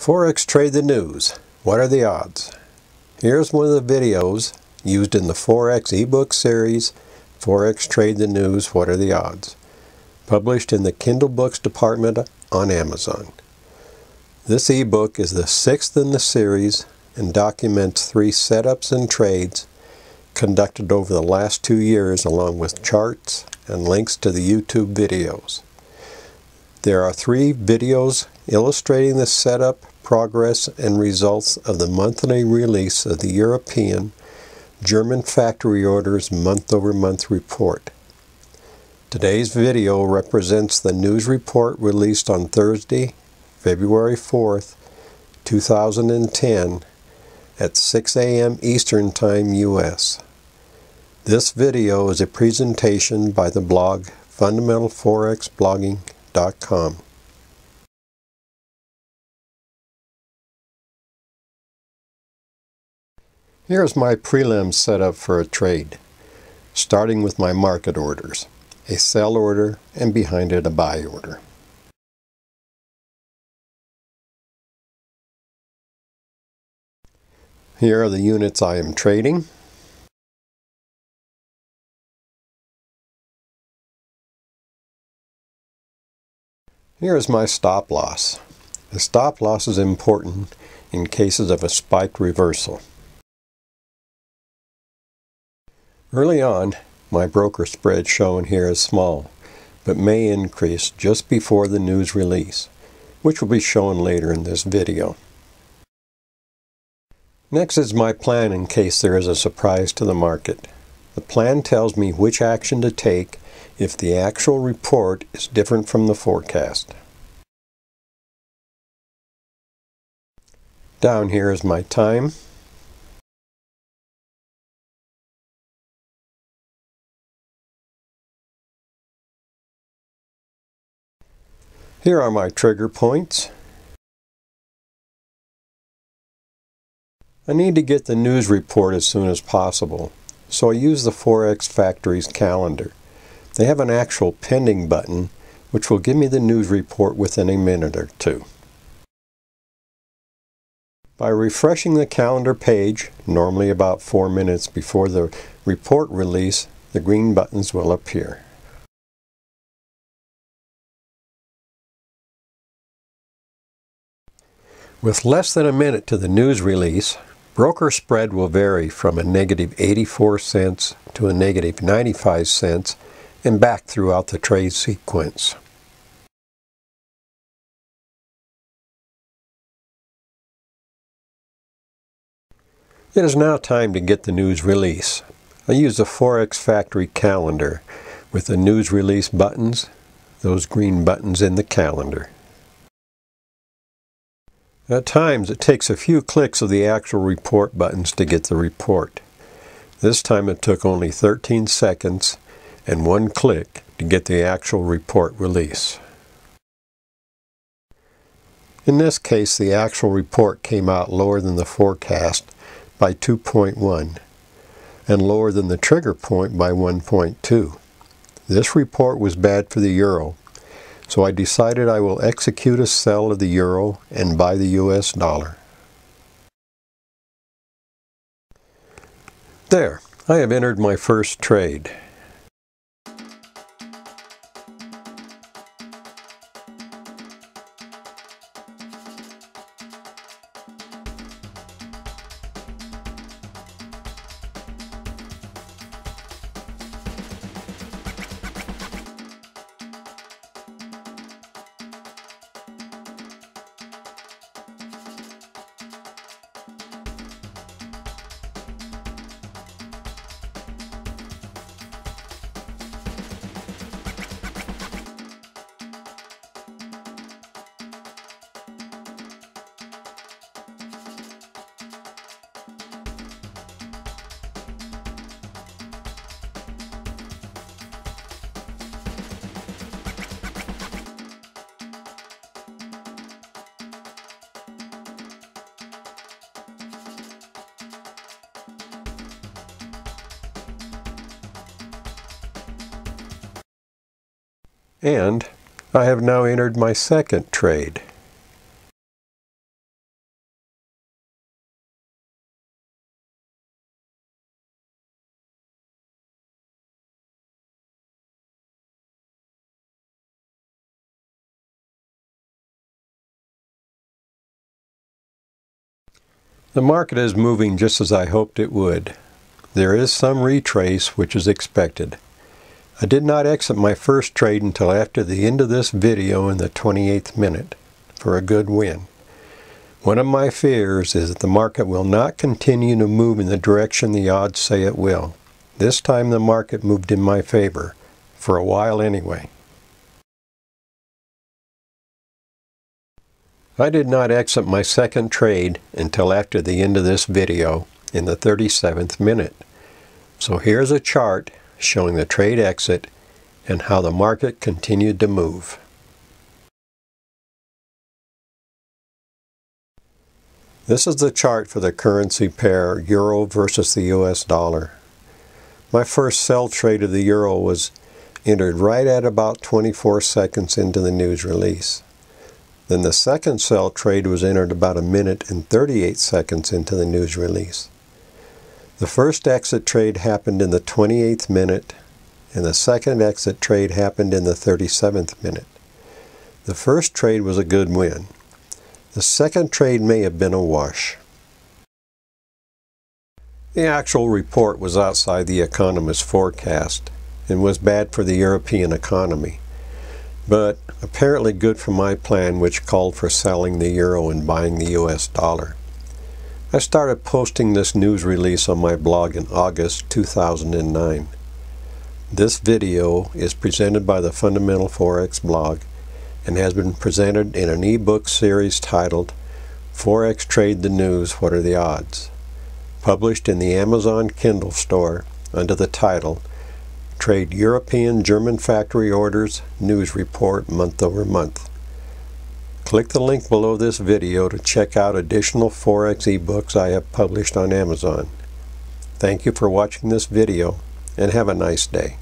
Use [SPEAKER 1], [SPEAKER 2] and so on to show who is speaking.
[SPEAKER 1] Forex Trade the News. What are the odds? Here's one of the videos used in the Forex ebook series, Forex Trade the News. What are the odds? Published in the Kindle Books department on Amazon. This ebook is the sixth in the series and documents three setups and trades conducted over the last two years along with charts and links to the YouTube videos. There are three videos illustrating the setup, progress, and results of the monthly release of the European German factory orders month-over-month report. Today's video represents the news report released on Thursday, February 4th, 2010 at 6 a.m. Eastern Time U.S. This video is a presentation by the blog fundamentalforexblogging.com. Here's my prelim setup for a trade, starting with my market orders, a sell order and behind it a buy order. Here are the units I am trading. Here is my stop loss. The stop loss is important in cases of a spiked reversal. Early on, my broker spread shown here is small, but may increase just before the news release, which will be shown later in this video. Next is my plan in case there is a surprise to the market. The plan tells me which action to take if the actual report is different from the forecast. Down here is my time, Here are my trigger points. I need to get the news report as soon as possible, so I use the Forex Factory's calendar. They have an actual pending button, which will give me the news report within a minute or two. By refreshing the calendar page, normally about four minutes before the report release, the green buttons will appear. With less than a minute to the news release, broker spread will vary from a negative 84 cents to a negative 95 cents and back throughout the trade sequence. It is now time to get the news release. I use the Forex Factory calendar with the news release buttons, those green buttons in the calendar. At times it takes a few clicks of the actual report buttons to get the report. This time it took only 13 seconds and one click to get the actual report release. In this case the actual report came out lower than the forecast by 2.1 and lower than the trigger point by 1.2. This report was bad for the euro so I decided I will execute a sell of the euro and buy the US dollar. There, I have entered my first trade. And I have now entered my second trade. The market is moving just as I hoped it would. There is some retrace which is expected. I did not exit my first trade until after the end of this video in the 28th minute for a good win. One of my fears is that the market will not continue to move in the direction the odds say it will. This time the market moved in my favor, for a while anyway. I did not exit my second trade until after the end of this video in the 37th minute. So here's a chart showing the trade exit and how the market continued to move. This is the chart for the currency pair Euro versus the US dollar. My first sell trade of the Euro was entered right at about 24 seconds into the news release. Then the second sell trade was entered about a minute and 38 seconds into the news release. The first exit trade happened in the 28th minute, and the second exit trade happened in the 37th minute. The first trade was a good win. The second trade may have been a wash. The actual report was outside the economist's forecast and was bad for the European economy but apparently good for my plan which called for selling the euro and buying the US dollar. I started posting this news release on my blog in August 2009. This video is presented by the Fundamental Forex blog and has been presented in an ebook series titled Forex Trade the News What Are the Odds? published in the Amazon Kindle store under the title Trade European German Factory Orders News Report month over month. Click the link below this video to check out additional Forex ebooks I have published on Amazon. Thank you for watching this video and have a nice day.